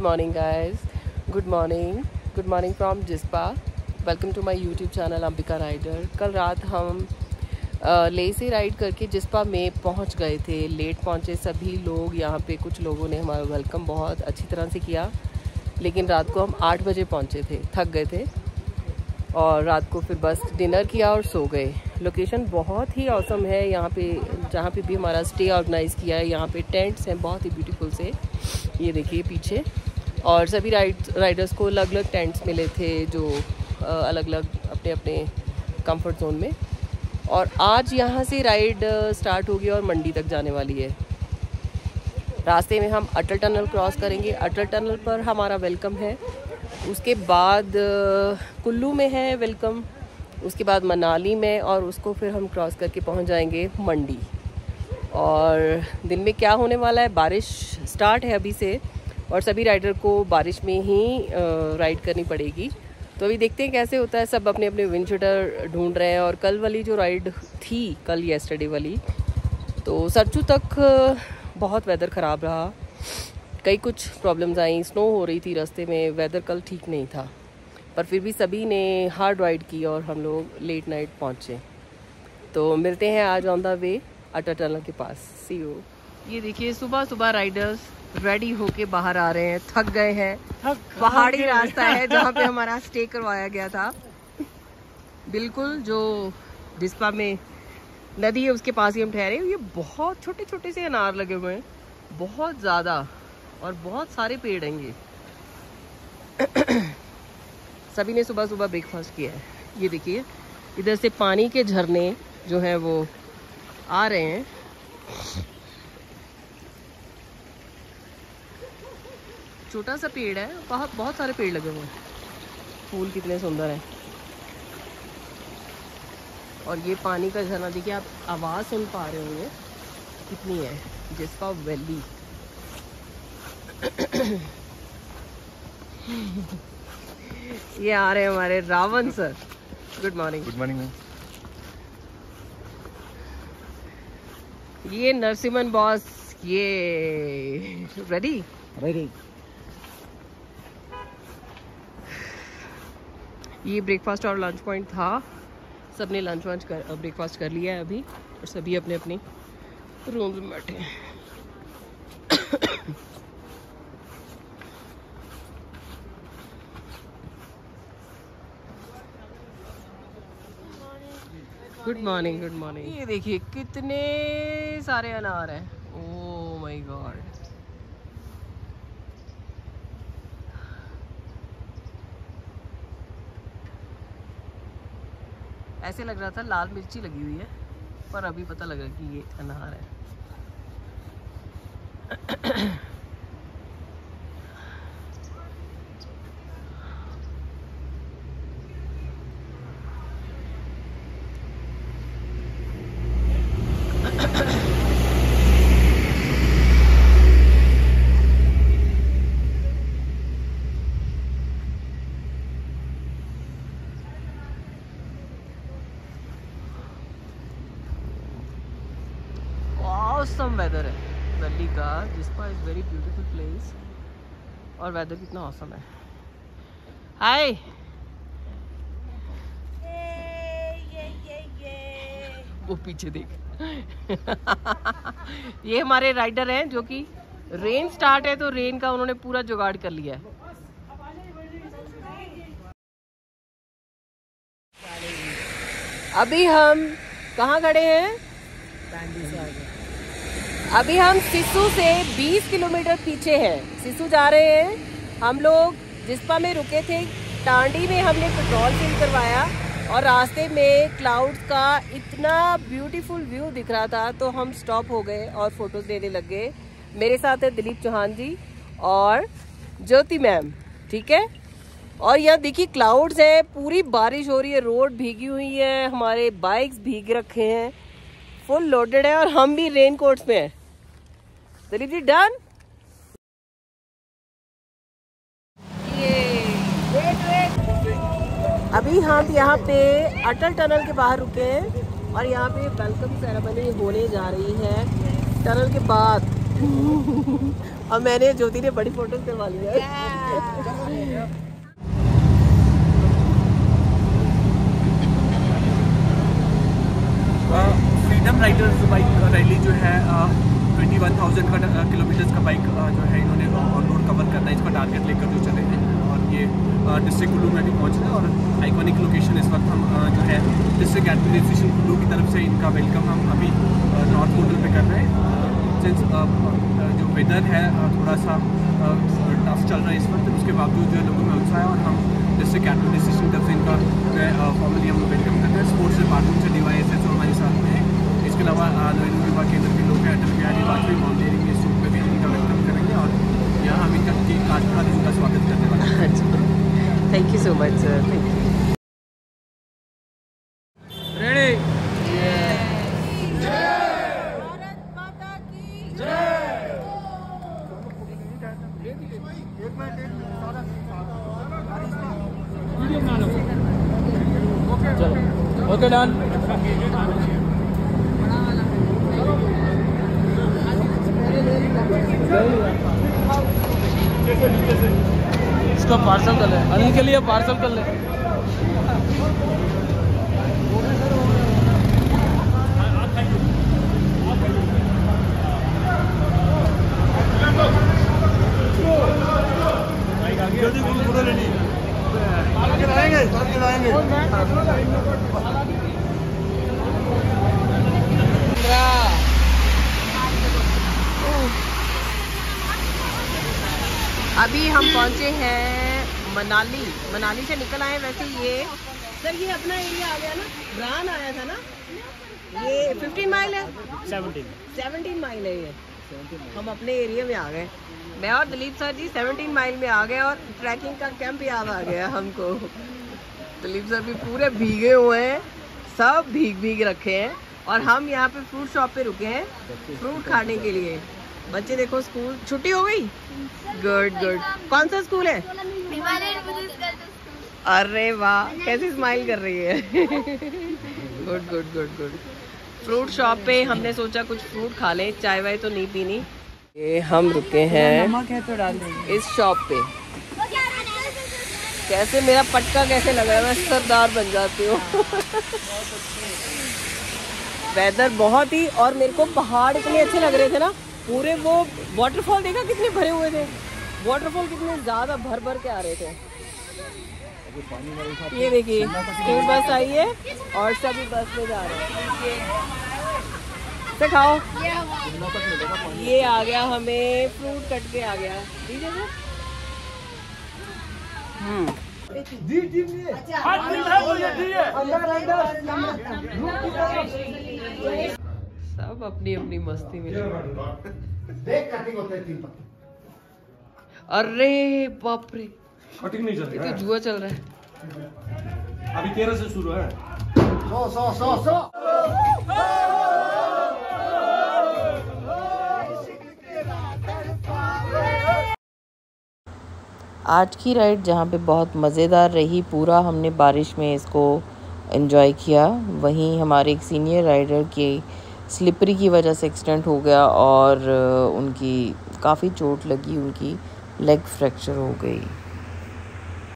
morning, guys. Good morning good morning from Jispa welcome to my YouTube channel Ambika rider कल रात हम ले से राइड करके जिस्पा में पहुँच गए थे। लेट पहुँचे सभी लोग। यहाँ पे कुछ लोगों ने हमारा वेलकम बहुत अच्छी तरह से किया। लेकिन रात को हम आठ बजे पहुँचे थे। थक गए थे। और रात को फिर बस डिनर किया और सो गए। लोकेशन बहुत ही औसम है। यहाँ पे, जहाँ पे भी हमारा स्टे ऑर्गेनाइज़ किया है, यहाँ पे टेंट्स हैं, बहुत ही ब्यूटीफुल से। ये देखिए पीछे। और सभी राइड, राइडर्स को अलग अलग टेंट्स मिले थे जो अलग अलग अपने अपने कंफर्ट जोन में। और आज यहाँ से राइड स्टार्ट होगी और मंडी तक जाने वाली है। रास्ते में हम अटल टनल क्रॉस करेंगे। अटल टनल पर हमारा वेलकम है। उसके बाद कुल्लू में है वेलकम उसके बाद मनाली में और उसको फिर हम क्रॉस करके पहुँच जाएँगे मंडी। और दिन में क्या होने वाला है? बारिश स्टार्ट है अभी से। और सभी राइडर को बारिश में ही राइड करनी पड़ेगी। तो अभी देखते हैं कैसे होता है, सब अपने अपने विंड शटर ढूंढ रहे हैं। और कल वाली जो राइड थी, कल येस्टरडे वाली तो सरचू तक बहुत वेदर ख़राब रहा। कई कुछ प्रॉब्लम्स आई स्नो हो रही थी रास्ते में वेदर कल ठीक नहीं था। पर फिर भी सभी ने हार्ड राइड की और हम लोग लेट नाइट पहुँचे। तो मिलते हैं आज on the way Atal tunnel के पास। सी यू ये देखिए सुबह सुबह राइडर्स रेडी होके बाहर आ रहे हैं थक गए हैं। पहाड़ी रास्ता है जहाँ पे हमारा स्टे करवाया गया था। बिल्कुल जो डिस्पा में नदी है उसके पास ही हम ठहरे ये बहुत छोटे छोटे से अनार लगे हुए हैं। बहुत ज़्यादा और बहुत सारे पेड़ हैं ये। सभी ने सुबह सुबह ब्रेकफास्ट किया है। ये देखिए इधर से पानी के झरने जो हैं वो आ रहे हैं। छोटा सा पेड़ है बहुत बहुत सारे पेड़ लगे हुए हैं। फूल कितने सुंदर हैं। और ये पानी का झरना देखिए आप आवाज़ सुन पा रहे होंगे कितनी है जिसका वैली। ये आ रहे हैं हमारे Ravan sir. Good morning good morning ma'am ये नरसिमन बॉस ये रेडी रेडी ये ब्रेकफास्ट और लंच पॉइंट था। सबने लंच वंच कर ब्रेकफास्ट कर लिया है अभी और सभी अपने अपने रूम्स में बैठे हैं। गुड मॉर्निंग गुड मॉर्निंग ये देखिए, कितने सारे अनार हैं। ओ माय गॉड ऐसे लग रहा था लाल मिर्ची लगी हुई है, पर अभी पता लगा कि ये अनार है। ऑसम वेदर है, दिल्ली का Jispa is very beautiful place और वेदर कितना ऑसम है। हाय वो पीछे देख। ये हमारे राइडर हैं जो कि रेन स्टार्ट है तो रेन का उन्होंने पूरा जुगाड़ कर लिया है। अभी हम कहाँ खड़े हैं? अभी हम सिसु से 20 किलोमीटर पीछे हैं। सिसु जा रहे हैं। हम लोग जिसपा में रुके थे, टांडी में हमने पेट्रोल फिल करवाया और रास्ते में क्लाउड्स का इतना ब्यूटीफुल व्यू दिख रहा था तो हम स्टॉप हो गए और फ़ोटोज़ लेने लग गए। मेरे साथ है दिलीप चौहान जी और ज्योति मैम, ठीक है? और यहाँ देखिए क्लाउड्स हैं, पूरी बारिश हो रही है, रोड भीगी हुई है, हमारे बाइक्स भीग रखे हैं फुल लोडेड है और हम भी रेन कोट्स में हैं। दिलीप जी डन अभी हम यहाँ पे अटल टनल के बाहर रुके हैं और यहाँ पे वेलकम सेरेमनी होने जा रही है। टनल के बाद। और मैंने ज्योति ने बड़ी फ़ोटो करवा लिया फ्रीडम राइडर्स बाइक रैली जो है ट्वेंटी वन थाउज़ेंड का किलोमीटर्स का बाइक जो है इन्होंने ऑन रोड कवर करना है। इसका टारगेट लेकर जो चले हैं। और ये डिस्ट्रिक्ट कुल्लू में भी पहुँचना है और आइकॉनिक लोकेशन इस वक्त हम जो है डिस्ट्रिक्ट एडमिनिस्ट्रेशन कुल्लू की तरफ़ से इनका वेलकम हम अभी नॉर्थ पोर्टल पे कर रहे हैं। सिंस जो वेदर है थोड़ा सा टफ चल रहा है इस वक्त, उसके बावजूद जो है लोगों में उत्साह है और हम डिस्ट्रिक्ट एडमिनिस्ट्रेशन तरफ़ से इनका, जो है फॉर्मली हम वेलकम करते हैं। स्पोर्ट्स डिपार्टमेंट से डी वाई एस एस हमारे साथ में इसके अलावा नरेंद्र विभाग केंद्र के लोग हैं अटल बिहारी वाजपेयी माउंटेनिंग इंस्टीट्यूट में भी हम इनका वेलकम करेंगे और यहाँ हम इनका केक काट कर इनका स्वागत करने वाले हैं अच्छा thank you so much sir thank you ready okay done इसका पार्सल कर ले। अनिल के लिए पार्सल कर ले। अभी हम पहुँचे हैं मनाली। मनाली से निकल आए वैसे ये। सर ये अपना एरिया आ गया ना ब्रान आया था ना? ये 15 माइल है? 17 17 माइल है ये। हम अपने एरिया में आ गए। मैं और दिलीप सर जी 17 माइल में आ गए और ट्रैकिंग का कैंप याद आ गया हमको। दिलीप सर भी पूरे भीगे हुए हैं, सब भीग भीग रखे हैं और हम यहाँ पे फ्रूट शॉप पे रुके हैं फ्रूट खाने के लिए। बच्चे देखो स्कूल छुट्टी हो गई? गुड गुड कौन सा स्कूल है? अरे वाह, कैसी स्माइल कर रही है? Good good good good fruit shop पे हमने सोचा कुछ फ्रूट खा लें चाय वाय तो नहीं पीनी। ये हम रुके हैं नमक है तो डाल देंगे। इस शॉप पे। कैसे मेरा पटका कैसे लगा है? मैं सरदार बन जाती हूँ। वेदर बहुत ही और मेरे को पहाड़ इतने अच्छे लग रहे थे ना पूरे वो वाटरफॉल देखा कितने भरे हुए थे? वाटरफॉल कितने ज़्यादा भर भर के आ रहे थे। ये देखिए स्कूल बस आई है और सभी बस में जा रहे हैं। खाओ ये आ गया हमें फ्रूट कट के आ गया। दीजिए सर हम्म। सब अपनी अपनी मस्ती में देख कटिंग होते हैं तीन पत्ते। अरे बाप रे। कटिंग नहीं चल ये तो जुआ चल रहा है। अभी तेरह से शुरू है। सौ सौ सौ सौ। आज की राइड जहाँ पे बहुत मज़ेदार रही पूरा हमने बारिश में इसको एंजॉय किया। वहीं हमारे एक सीनियर राइडर के स्लिपरी की वजह से एक्सीडेंट हो गया और उनकी काफ़ी चोट लगी उनकी लेग फ्रैक्चर हो गई।